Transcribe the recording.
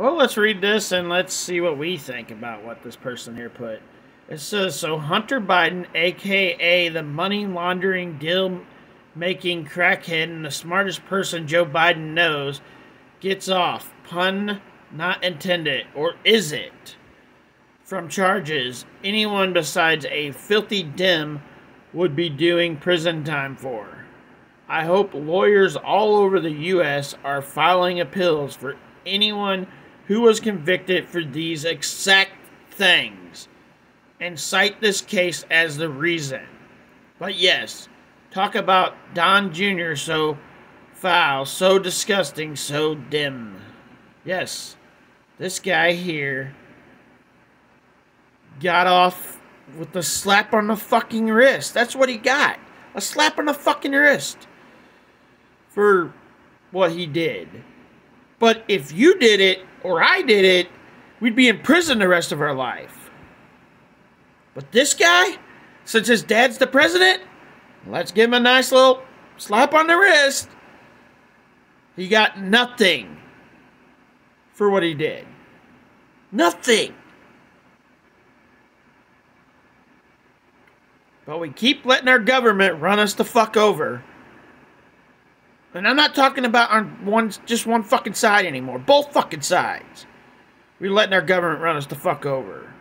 Well, let's read this and let's see what we think about what this person here put. It says so Hunter Biden, aka the money laundering deal making crackhead and the smartest person Joe Biden knows, gets off. Pun not intended. Or is it? From charges anyone besides a filthy dim would be doing prison time for. I hope lawyers all over the U.S. are filing appeals for anyone who was convicted for these exact things and cite this case as the reason. But yes, talk about Don Jr. so foul, so disgusting, so dim. Yes, this guy here got off with a slap on the fucking wrist. That's what he got. A slap on the fucking wrist for what he did. But if you did it or I did it, we'd be in prison the rest of our life. But this guy, since his dad's the president, let's give him a nice little slap on the wrist. He got nothing for what he did. Nothing. But we keep letting our government run us the fuck over. And I'm not talking about on one just one fucking side anymore. Both fucking sides. We're letting our government run us the fuck over.